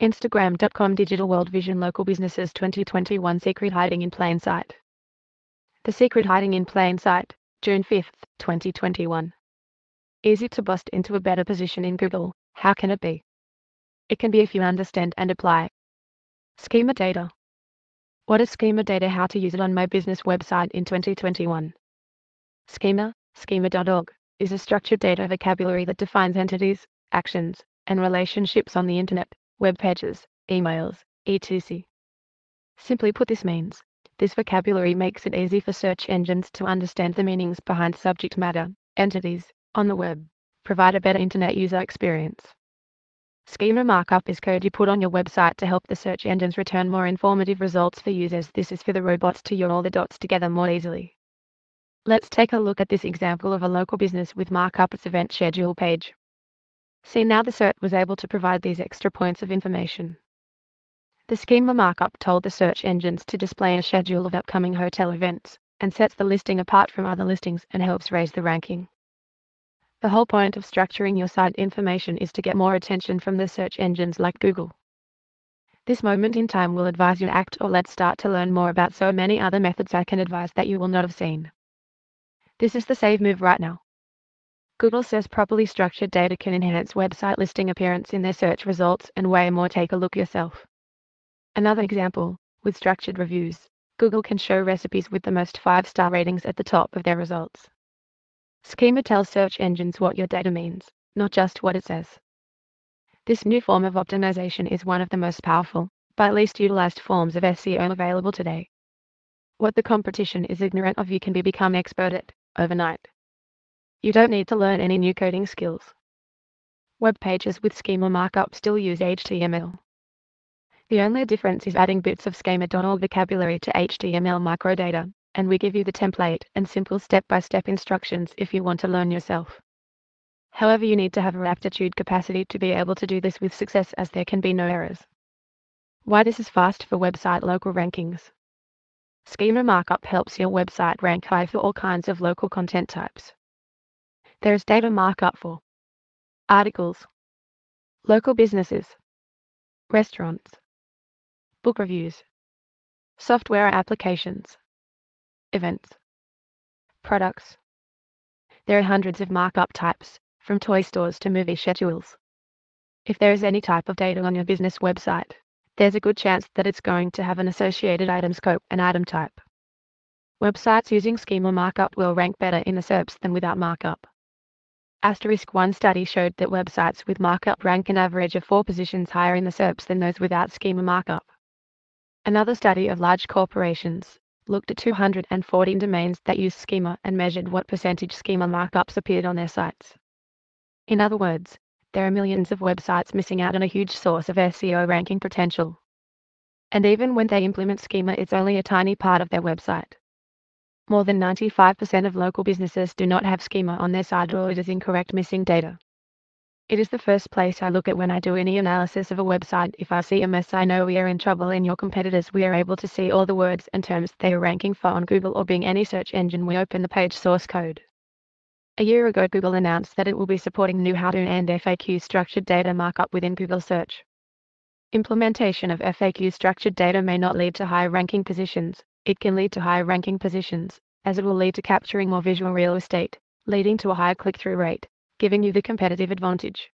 Instagram.com Digital World Vision Local Businesses 2021 Secret Hiding in Plain Sight. The Secret Hiding in Plain Sight, June 5, 2021. Easy to bust into a better position in Google, how can it be? It can be if you understand and apply. Schema data. What is schema data? How to use it on my business website in 2021. Schema, schema.org, is a structured data vocabulary that defines entities, actions, and relationships on the internet, web pages, emails, etc. Simply put this means, this vocabulary makes it easy for search engines to understand the meanings behind subject matter, entities, on the web, provide a better internet user experience. Schema markup is code you put on your website to help the search engines return more informative results for users. This is for the robots to join all the dots together more easily. Let's take a look at this example of a local business with markup its event schedule page. See now the SERP was able to provide these extra points of information. The schema markup told the search engines to display a schedule of upcoming hotel events, and sets the listing apart from other listings and helps raise the ranking. The whole point of structuring your site information is to get more attention from the search engines like Google. This moment in time will advise you to act or let's start to learn more about so many other methods I can advise that you will not have seen. This is the save move right now. Google says properly structured data can enhance website listing appearance in their search results and way more take a look yourself. Another example, with structured reviews, Google can show recipes with the most 5-star ratings at the top of their results. Schema tells search engines what your data means, not just what it says. This new form of optimization is one of the most powerful, but least utilized forms of SEO available today. What the competition is ignorant of you can be become expert at overnight. You don't need to learn any new coding skills. Web pages with schema markup still use HTML. The only difference is adding bits of schema.org vocabulary to HTML microdata and we give you the template and simple step-by-step instructions if you want to learn yourself. However, you need to have a aptitude capacity to be able to do this with success as there can be no errors. Why this is fast for website local rankings. Schema markup helps your website rank high for all kinds of local content types. There is data markup for articles, local businesses, restaurants, book reviews, software applications, events, products. There are hundreds of markup types, from toy stores to movie schedules. If there is any type of data on your business website, there's a good chance that it's going to have an associated item scope and item type. Websites using schema markup will rank better in the SERPs than without markup. Asterisk 1 study showed that websites with markup rank an average of four positions higher in the SERPs than those without schema markup. Another study of large corporations looked at 214 domains that used schema and measured what percentage schema markups appeared on their sites. In other words, there are millions of websites missing out on a huge source of SEO ranking potential. And even when they implement schema, it's only a tiny part of their website. More than 95% of local businesses do not have schema on their site or it is incorrect missing data. It is the first place I look at when I do any analysis of a website. If I see a mess, I know we are in trouble. In your competitors, we are able to see all the words and terms they are ranking for on Google or Bing any search engine. We open the page source code. A year ago, Google announced that it will be supporting new how to and FAQ structured data markup within Google Search. Implementation of FAQ structured data may not lead to high ranking positions, it can lead to higher ranking positions, as it will lead to capturing more visual real estate, leading to a higher click through rate, giving you the competitive advantage.